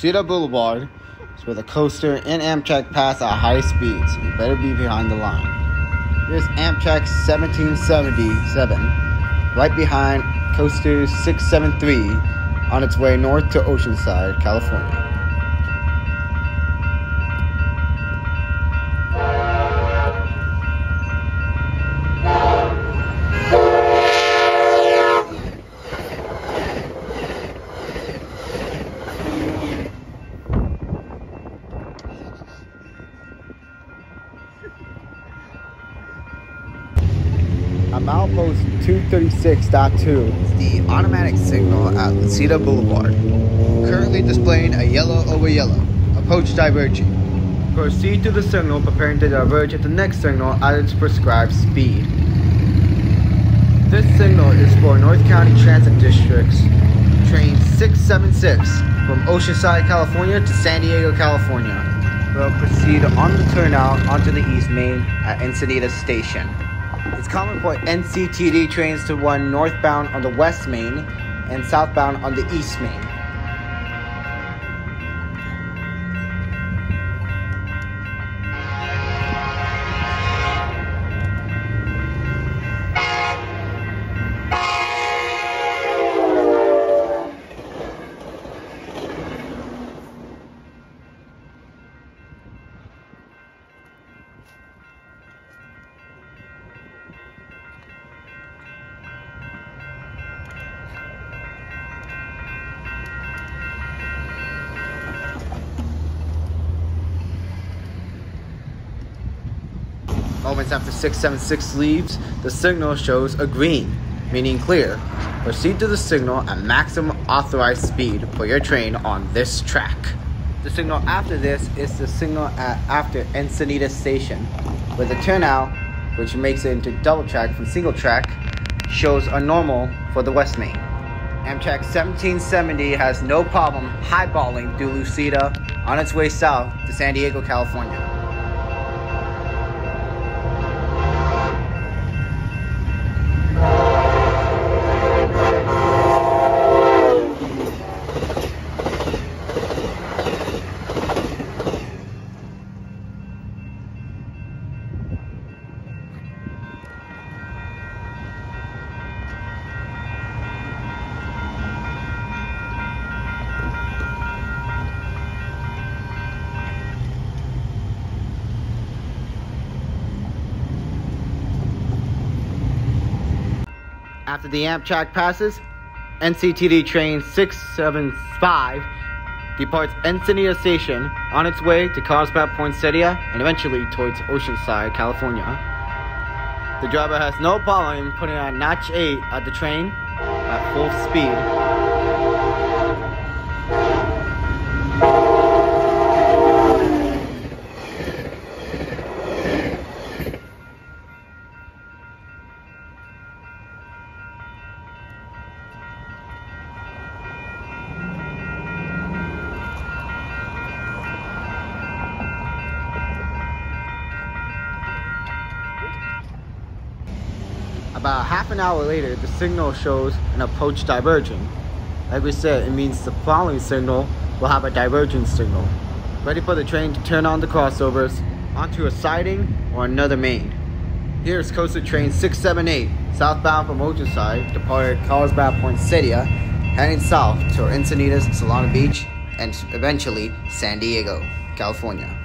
Leucadia Boulevard is where the coaster and Amtrak pass at high speeds. You better be behind the line. Here's Amtrak 1777, right behind coaster 673 on its way north to Oceanside, California. I'm outpost 236.2. The automatic signal at Leucadia Boulevard. Currently displaying a yellow over yellow. Approach diverging. Proceed to the signal preparing to diverge at the next signal at its prescribed speed. This signal is for North County Transit District's train 676 from Oceanside, California to San Diego, California. Will proceed on the turnout onto the East Main at Encinitas Station. It's common for NCTD trains to run northbound on the West Main and southbound on the East Main. Moments after 676 leaves, the signal shows a green, meaning clear. Proceed to the signal at maximum authorized speed for your train on this track. The signal after this is the signal at after Encinitas Station, where the turnout, which makes it into double track from single track, shows a normal for the West Main. Amtrak 1770 has no problem highballing through Leucadia on its way south to San Diego, California. After the Amtrak passes, NCTD train 675 departs Encinitas Station on its way to Carlsbad Poinsettia and eventually towards Oceanside, California. The driver has no problem putting on notch 8 at the train at full speed. About half an hour later, the signal shows an approach diverging. Like we said, it means the following signal will have a diverging signal. Ready for the train to turn on the crossovers onto a siding or another main. Here's Coaster Train 678, southbound from Oceanside, departed Carlsbad Poinsettia, heading south to Encinitas, Solana Beach, and eventually San Diego, California.